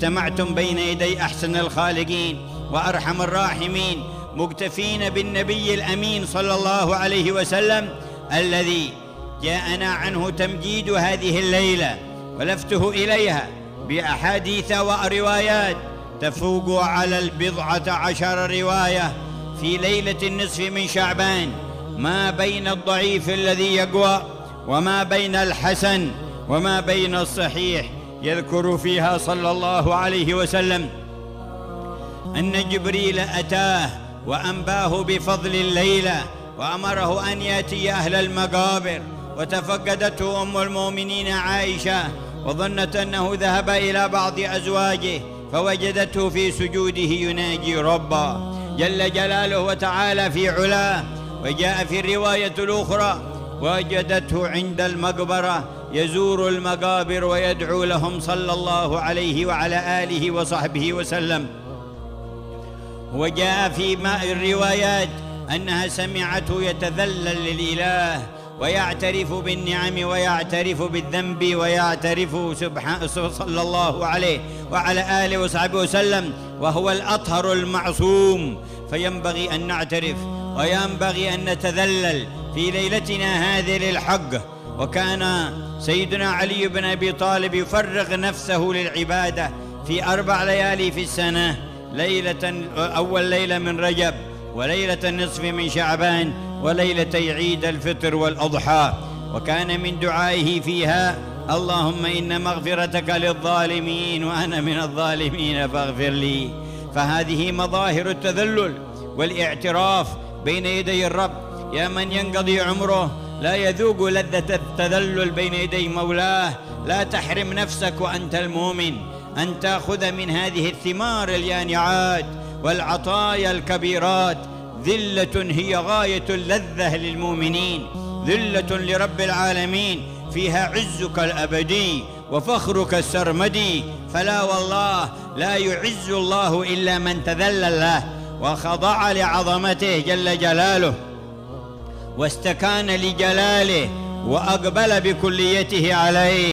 اجتمعتم بين يدي أحسن الخالقين وأرحم الراحمين مكتفين بالنبي الأمين صلى الله عليه وسلم الذي جاءنا عنه تمجيد هذه الليلة ولفته إليها بأحاديث وروايات تفوق على البضعة عشر رواية في ليلة النصف من شعبان. ما بين الضعيف الذي يقوى وما بين الحسن وما بين الصحيح يذكر فيها صلى الله عليه وسلم أن جبريل أتاه وأنباه بفضل الليلة وأمره أن يأتي أهل المقابر. وتفقدته أم المؤمنين عائشة وظنت أنه ذهب إلى بعض أزواجه فوجدته في سجوده يناجي ربا جل جلاله وتعالى في علاه. وجاء في الرواية الأخرى وجدته عند المقبرة يزور المقابر ويدعو لهم صلى الله عليه وعلى آله وصحبه وسلم. وجاء في ماء الروايات أنها سمعته يتذلل للإله ويعترف بالنعم ويعترف بالذنب ويعترف سبحانه صلى الله عليه وعلى آله وصحبه وسلم وهو الأطهر المعصوم. فينبغي أن نعترف وينبغي أن نتذلل في ليلتنا هذه للحق. وكان سيدنا علي بن أبي طالب يفرغ نفسه للعبادة في أربع ليالي في السنة ليلة أول ليلة من رجب وليلة النصف من شعبان وليلتي عيد الفطر والأضحى. وكان من دعائه فيها اللهم إن مغفرتك للظالمين وأنا من الظالمين فاغفر لي. فهذه مظاهر التذلل والاعتراف بين يدي الرب. يا من ينقضي عمره لا يذوق لذة التذلل بين يدي مولاه. لا تحرم نفسك وأنت المؤمن أن تأخذ من هذه الثمار اليانعات والعطايا الكبيرات. ذلة هي غاية اللذة للمؤمنين. ذلة لرب العالمين. فيها عزك الأبدي وفخرك السرمدي. فلا والله لا يعز الله إلا من تذلل له وخضع لعظمته جل جلاله. واستكان لجلاله وأقبل بكليته عليه.